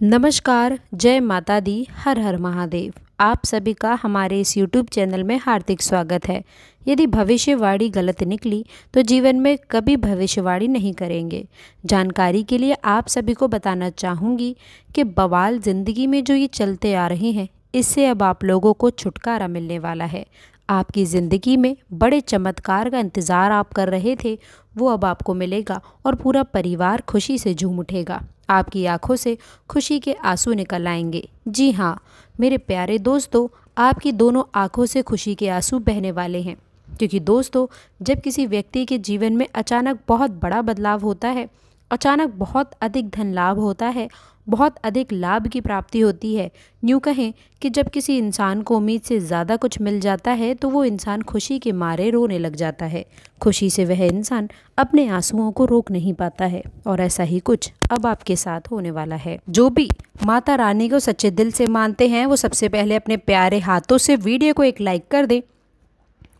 नमस्कार, जय माता दी, हर हर महादेव। आप सभी का हमारे इस YouTube चैनल में हार्दिक स्वागत है। यदि भविष्यवाणी गलत निकली तो जीवन में कभी भविष्यवाणी नहीं करेंगे। जानकारी के लिए आप सभी को बताना चाहूँगी कि बवाल ज़िंदगी में जो ये चलते आ रहे हैं इससे अब आप लोगों को छुटकारा मिलने वाला है। आपकी ज़िंदगी में बड़े चमत्कार का इंतज़ार आप कर रहे थे, वो अब आपको मिलेगा और पूरा परिवार खुशी से झूम उठेगा। आपकी आँखों से खुशी के आँसू निकल आएँगे। जी हाँ मेरे प्यारे दोस्तों, आपकी दोनों आँखों से खुशी के आँसू बहने वाले हैं। क्योंकि दोस्तों, जब किसी व्यक्ति के जीवन में अचानक बहुत बड़ा बदलाव होता है अचानक बहुत अधिक धन लाभ होता है, बहुत अधिक लाभ की प्राप्ति होती है। यूँ कहें कि जब किसी इंसान को उम्मीद से ज़्यादा कुछ मिल जाता है तो वो इंसान खुशी के मारे रोने लग जाता है। खुशी से वह इंसान अपने आंसुओं को रोक नहीं पाता है, और ऐसा ही कुछ अब आपके साथ होने वाला है। जो भी माता रानी को सच्चे दिल से मानते हैं, वो सबसे पहले अपने प्यारे हाथों से वीडियो को एक लाइक कर दें,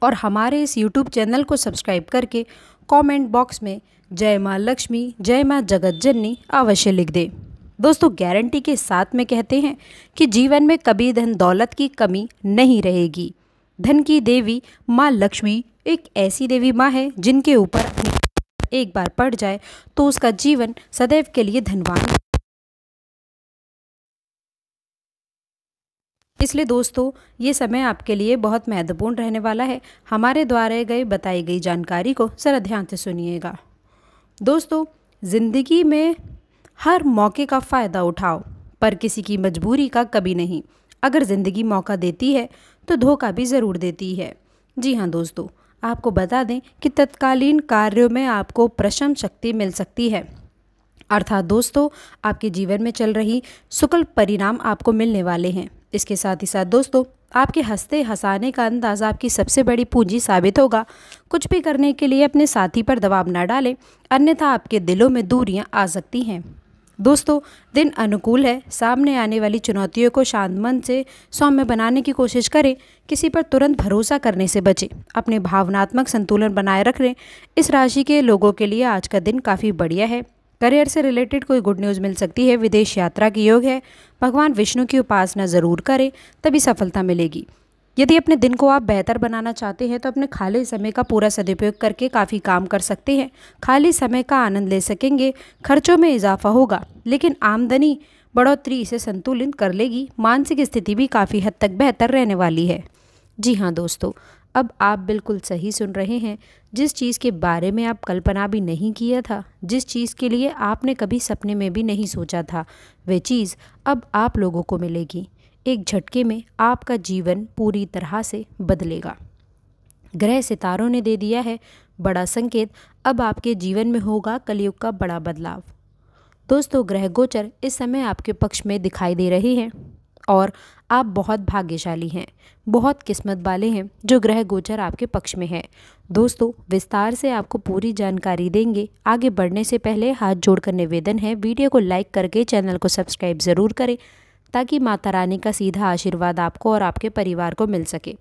और हमारे इस यूट्यूब चैनल को सब्सक्राइब करके कमेंट बॉक्स में जय माँ लक्ष्मी, जय माँ जगत जननी अवश्य लिख दें। दोस्तों, गारंटी के साथ में कहते हैं कि जीवन में कभी धन दौलत की कमी नहीं रहेगी। धन की देवी माँ लक्ष्मी एक ऐसी देवी माँ है जिनके ऊपर एक बार पड़ जाए तो उसका जीवन सदैव के लिए धनवान इसलिए दोस्तों, ये समय आपके लिए बहुत महत्वपूर्ण रहने वाला है। हमारे द्वारा गए, बताई गई जानकारी को ज़रा ध्यान से सुनिएगा। दोस्तों, ज़िंदगी में हर मौके का फ़ायदा उठाओ, पर किसी की मजबूरी का कभी नहीं। अगर ज़िंदगी मौका देती है तो धोखा भी ज़रूर देती है। जी हाँ दोस्तों, आपको बता दें कि तत्कालीन कार्यों में आपको प्रशम शक्ति मिल सकती है। अर्थात दोस्तों, आपके जीवन में चल रही सुकल परिणाम आपको मिलने वाले हैं। इसके साथ ही साथ दोस्तों, आपके हँसते हंसाने का अंदाज़ आपकी सबसे बड़ी पूंजी साबित होगा। कुछ भी करने के लिए अपने साथी पर दबाव न डालें, अन्यथा आपके दिलों में दूरियाँ आ सकती हैं। दोस्तों, दिन अनुकूल है। सामने आने वाली चुनौतियों को शांत मन से सौम्य बनाने की कोशिश करें। किसी पर तुरंत भरोसा करने से बचें। अपने भावनात्मक संतुलन बनाए रख लें। इस राशि के लोगों के लिए आज का दिन काफ़ी बढ़िया है। करियर से रिलेटेड कोई गुड न्यूज़ मिल सकती है, विदेश यात्रा की योग है, भगवान विष्णु की उपासना ज़रूर करें, तभी सफलता मिलेगी। यदि अपने दिन को आप बेहतर बनाना चाहते हैं तो अपने खाली समय का पूरा सदुपयोग करके काफ़ी काम कर सकते हैं। खाली समय का आनंद ले सकेंगे, खर्चों में इजाफा होगा, लेकिन आमदनी बढ़ोतरी इसे संतुलित कर लेगी, मानसिक स्थिति भी काफ़ी हद तक बेहतर रहने वाली है। जी हाँ दोस्तों अब आप बिल्कुल सही सुन रहे हैं। जिस चीज़ के बारे में आप कल्पना भी नहीं किया था, जिस चीज़ के लिए आपने कभी सपने में भी नहीं सोचा था, वह चीज़ अब आप लोगों को मिलेगी। एक झटके में आपका जीवन पूरी तरह से बदलेगा। ग्रह सितारों ने दे दिया है। बड़ा संकेत अब आपके जीवन में होगा कलयुग का बड़ा बदलाव। दोस्तों, ग्रह गोचर इस समय आपके पक्ष में दिखाई दे रहे हैं। और आप बहुत भाग्यशाली हैं। बहुत किस्मत वाले हैं जो ग्रह गोचर आपके पक्ष में है। दोस्तों, विस्तार से आपको पूरी जानकारी देंगे। आगे बढ़ने से पहले हाथ जोड़कर निवेदन है, वीडियो को लाइक करके चैनल को सब्सक्राइब ज़रूर करें, ताकि माता रानी का सीधा आशीर्वाद आपको और आपके परिवार को मिल सके।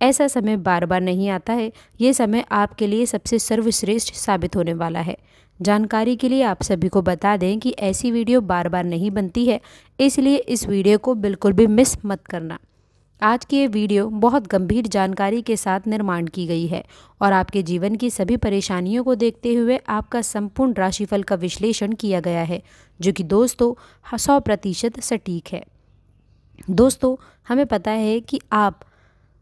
ऐसा समय बार बार नहीं आता है। ये समय आपके लिए सबसे सर्वश्रेष्ठ साबित होने वाला है। जानकारी के लिए आप सभी को बता दें कि ऐसी वीडियो बार बार नहीं बनती है, इसलिए इस वीडियो को बिल्कुल भी मिस मत करना। आज की ये वीडियो बहुत गंभीर जानकारी के साथ निर्माण की गई है और आपके जीवन की सभी परेशानियों को देखते हुए आपका संपूर्ण राशिफल का विश्लेषण किया गया है, जो कि दोस्तों, सौ प्रतिशत सटीक है। दोस्तों, हमें पता है कि आप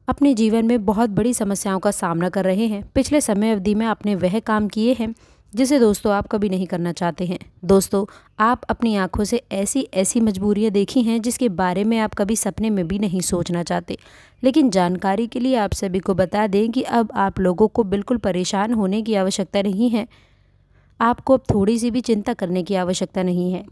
अपने जीवन में बहुत बड़ी समस्याओं का सामना कर रहे हैं। पिछले समय अवधि में आपने वह काम किए हैं जिसे दोस्तों आप कभी नहीं करना चाहते हैं। दोस्तों, आप अपनी आँखों से ऐसी ऐसी मजबूरियाँ देखी हैं जिसके बारे में आप कभी सपने में भी नहीं सोचना चाहते। लेकिन जानकारी के लिए आप सभी को बता दें कि अब आप लोगों को बिल्कुल परेशान होने की आवश्यकता नहीं है। आपको अब थोड़ी सी भी चिंता करने की आवश्यकता नहीं है।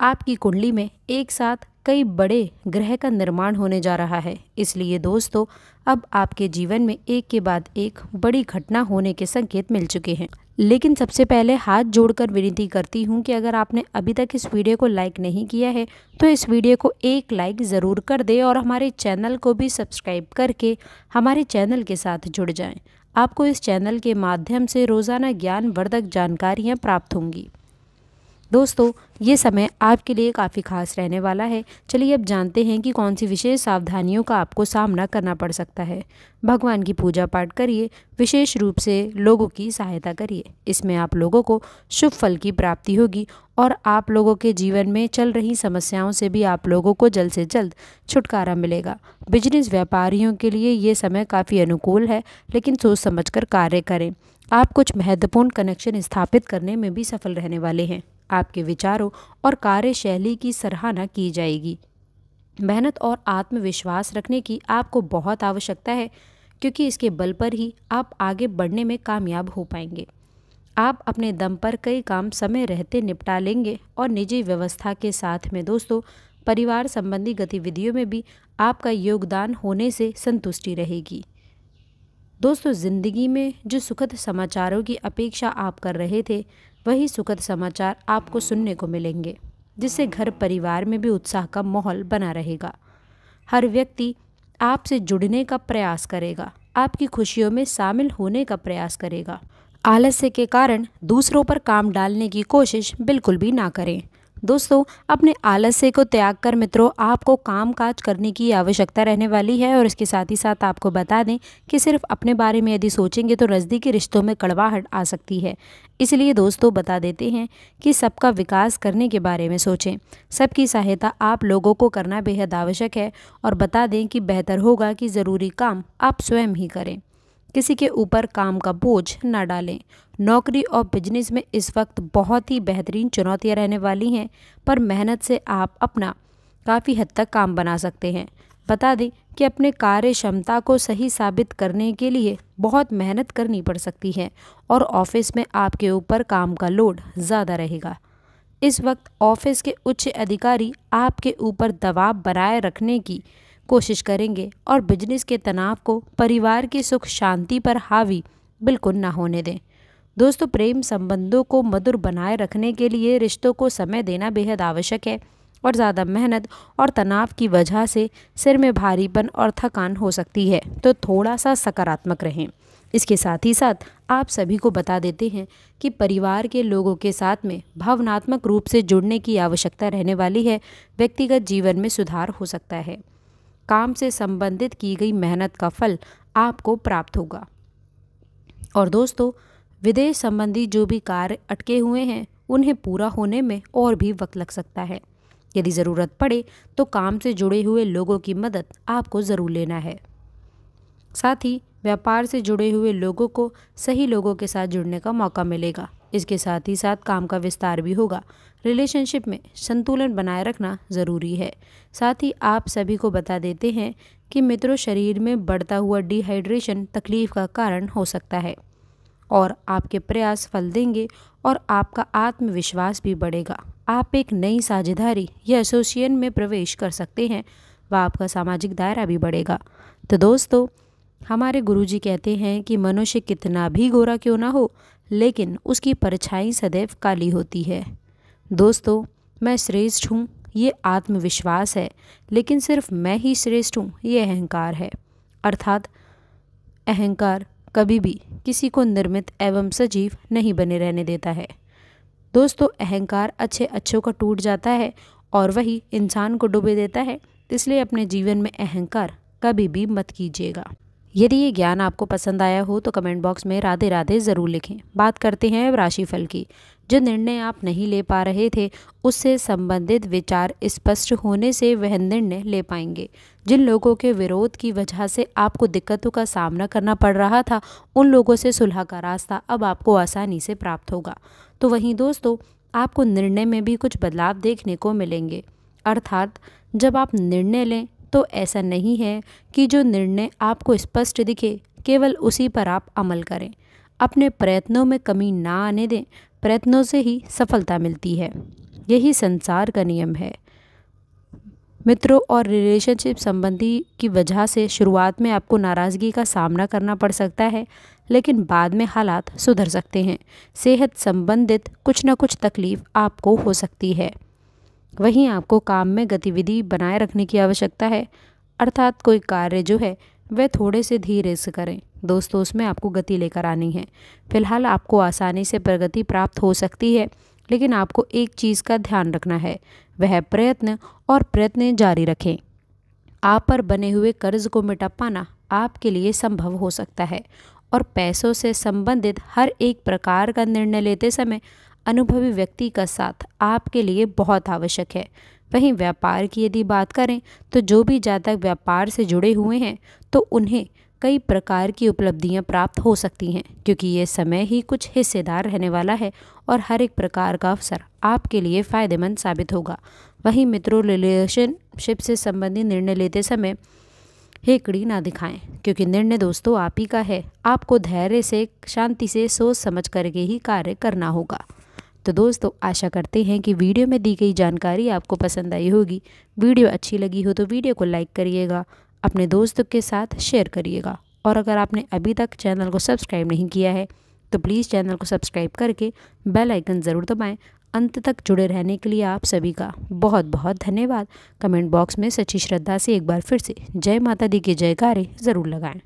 आपकी कुंडली में एक साथ कई बड़े ग्रह का निर्माण होने जा रहा है। इसलिए दोस्तों, अब आपके जीवन में एक के बाद एक बड़ी घटना होने के संकेत मिल चुके हैं। लेकिन सबसे पहले हाथ जोड़कर विनती करती हूँ कि अगर आपने अभी तक इस वीडियो को लाइक नहीं किया है तो इस वीडियो को एक लाइक ज़रूर कर दें और हमारे चैनल को भी सब्सक्राइब करके हमारे चैनल के साथ जुड़ जाएँ। आपको इस चैनल के माध्यम से रोज़ाना ज्ञानवर्धक जानकारियाँ प्राप्त होंगी दोस्तों, ये समय आपके लिए काफ़ी खास रहने वाला है। चलिए अब जानते हैं कि कौन सी विशेष सावधानियों का आपको सामना करना पड़ सकता है। भगवान की पूजा पाठ करिए, विशेष रूप से लोगों की सहायता करिए। इसमें आप लोगों को शुभ फल की प्राप्ति होगी और आप लोगों के जीवन में चल रही समस्याओं से भी आप लोगों को जल्द से जल्द छुटकारा मिलेगा। बिज़नेस व्यापारियों के लिए ये समय काफ़ी अनुकूल है, लेकिन सोच समझ कर कार्य करें। आप कुछ महत्वपूर्ण कनेक्शन स्थापित करने में भी सफल रहने वाले हैं। आपके विचारों और कार्यशैली की सराहना की जाएगी। मेहनत और आत्मविश्वास रखने की आपको बहुत आवश्यकता है, क्योंकि इसके बल पर ही आप आगे बढ़ने में कामयाब हो पाएँगे। आप अपने दम पर कई काम समय रहते निपटा लेंगे और निजी व्यवस्था के साथ में दोस्तों, परिवार संबंधी गतिविधियों में भी आपका योगदान होने से संतुष्टि रहेगी। दोस्तों, ज़िंदगी में जो सुखद समाचारों की अपेक्षा आप कर रहे थे, वही सुखद समाचार आपको सुनने को मिलेंगे, जिससे घर परिवार में भी उत्साह का माहौल बना रहेगा। हर व्यक्ति आपसे जुड़ने का प्रयास करेगा, आपकी खुशियों में शामिल होने का प्रयास करेगा। आलस्य के कारण दूसरों पर काम डालने की कोशिश बिल्कुल भी ना करें। दोस्तों, अपने आलस्य को त्याग कर मित्रों, आपको काम काज करने की आवश्यकता रहने वाली है और इसके साथ ही साथ आपको बता दें कि सिर्फ़ अपने बारे में यदि सोचेंगे तो नज़दीकी रिश्तों में कड़वाहट आ सकती है। इसलिए दोस्तों, बता देते हैं कि सबका विकास करने के बारे में सोचें। सबकी सहायता आप लोगों को करना बेहद आवश्यक है और बता दें कि बेहतर होगा कि ज़रूरी काम आप स्वयं ही करें। किसी के ऊपर काम का बोझ न डालें। नौकरी और बिज़नेस में इस वक्त बहुत ही बेहतरीन चुनौतियाँ रहने वाली हैं, पर मेहनत से आप अपना काफ़ी हद तक काम बना सकते हैं। बता दें कि अपने कार्य क्षमता को सही साबित करने के लिए बहुत मेहनत करनी पड़ सकती है और ऑफ़िस में आपके ऊपर काम का लोड ज़्यादा रहेगा। इस वक्त ऑफ़िस के उच्च अधिकारी आपके ऊपर दबाव बनाए रखने की कोशिश करेंगे और बिज़नेस के तनाव को परिवार की सुख, शांति पर हावी बिल्कुल ना होने दें। दोस्तों, प्रेम संबंधों को मधुर बनाए रखने के लिए रिश्तों को समय देना बेहद आवश्यक है और ज़्यादा मेहनत और तनाव की वजह से सिर में भारीपन और थकान हो सकती है। तो थोड़ा सा सकारात्मक रहें। इसके साथ ही साथ आप सभी को बता देते हैं कि परिवार के लोगों के साथ में भावनात्मक रूप से जुड़ने की आवश्यकता रहने वाली है, व्यक्तिगत जीवन में सुधार हो सकता है। काम से संबंधित की गई मेहनत का फल आपको प्राप्त होगा। और दोस्तों, विदेश संबंधी जो भी कार्य अटके हुए हैं, उन्हें पूरा होने में और भी वक्त लग सकता है। यदि ज़रूरत पड़े तो काम से जुड़े हुए लोगों की मदद आपको ज़रूर लेना है। साथ ही, व्यापार से जुड़े हुए लोगों को सही लोगों के साथ जुड़ने का मौका मिलेगा। इसके साथ ही साथ काम का विस्तार भी होगा। रिलेशनशिप में संतुलन बनाए रखना ज़रूरी है। साथ ही आप सभी को बता देते हैं कि मित्रों, शरीर में बढ़ता हुआ डिहाइड्रेशन तकलीफ़ का कारण हो सकता है और आपके प्रयास फल देंगे और आपका आत्मविश्वास भी बढ़ेगा। आप एक नई साझेदारी या एसोसिएशन में प्रवेश कर सकते हैं व आपका सामाजिक दायरा भी बढ़ेगा। तो दोस्तों, हमारे गुरुजी कहते हैं कि मनुष्य कितना भी गोरा क्यों ना हो लेकिन उसकी परछाई सदैव काली होती है। दोस्तों, मैं श्रेष्ठ हूँ, ये आत्मविश्वास है, लेकिन सिर्फ़ मैं ही श्रेष्ठ हूँ, ये अहंकार है। अर्थात, अहंकार कभी भी किसी को निर्मित एवं सजीव नहीं बने रहने देता है। दोस्तों, अहंकार अच्छे अच्छों का टूट जाता है और वही इंसान को डुबे देता है, इसलिए अपने जीवन में अहंकार कभी भी मत कीजिएगा। यदि ये ज्ञान आपको पसंद आया हो तो कमेंट बॉक्स में राधे राधे ज़रूर लिखें। बात करते हैं अब राशिफल की। जो निर्णय आप नहीं ले पा रहे थे, उससे संबंधित विचार स्पष्ट होने से वह निर्णय ले पाएँगे। जिन लोगों के विरोध की वजह से आपको दिक्कतों का सामना करना पड़ रहा था, उन लोगों से सुलह का रास्ता अब आपको आसानी से प्राप्त होगा। तो वहीं दोस्तों, आपको निर्णय में भी कुछ बदलाव देखने को मिलेंगे। अर्थात, जब आप निर्णय लें तो ऐसा नहीं है कि जो निर्णय आपको स्पष्ट दिखे, केवल उसी पर आप अमल करें। अपने प्रयत्नों में कमी ना आने दें, प्रयत्नों से ही सफलता मिलती है। यही संसार का नियम है। मित्रों, और रिलेशनशिप संबंधी की वजह से शुरुआत में आपको नाराज़गी का सामना करना पड़ सकता है, लेकिन बाद में हालात सुधर सकते हैं। सेहत संबंधित कुछ ना कुछ तकलीफ़ आपको हो सकती है। वहीं आपको काम में गतिविधि बनाए रखने की आवश्यकता है। अर्थात कोई कार्य जो है, वह थोड़े से धीरे से करें। दोस्तों, उसमें आपको गति लेकर आनी है। फ़िलहाल आपको आसानी से प्रगति प्राप्त हो सकती है, लेकिन आपको एक चीज़ का ध्यान रखना है। वह प्रयत्न और प्रयत्न जारी रखें। आप पर बने हुए कर्ज को मिटा पाना आपके लिए संभव हो सकता है, और पैसों से संबंधित हर एक प्रकार का निर्णय लेते समय अनुभवी व्यक्ति का साथ आपके लिए बहुत आवश्यक है। वहीं व्यापार की यदि बात करें तो जो भी जातक व्यापार से जुड़े हुए हैं तो उन्हें कई प्रकार की उपलब्धियाँ प्राप्त हो सकती हैं, क्योंकि ये समय ही कुछ हिस्सेदार रहने वाला है और हर एक प्रकार का अवसर आपके लिए फ़ायदेमंद साबित होगा। वहीं मित्रों रिलेशनशिप से संबंधित निर्णय लेते समय हेकड़ी ना दिखाएँ, क्योंकि निर्णय दोस्तों आप ही का है। आपको धैर्य से, शांति से सोच समझ करके ही कार्य करना होगा। तो दोस्तों, आशा करते हैं कि वीडियो में दी गई जानकारी आपको पसंद आई होगी। वीडियो अच्छी लगी हो तो वीडियो को लाइक करिएगा, अपने दोस्तों के साथ शेयर करिएगा। और अगर आपने अभी तक चैनल को सब्सक्राइब नहीं किया है तो प्लीज़ चैनल को सब्सक्राइब करके बेल आइकन ज़रूर दबाएँ। अंत तक जुड़े रहने के लिए आप सभी का बहुत बहुत धन्यवाद। कमेंट बॉक्स में सच्ची श्रद्धा से एक बार फिर से जय माता दी के जयकारे ज़रूर लगाएँ।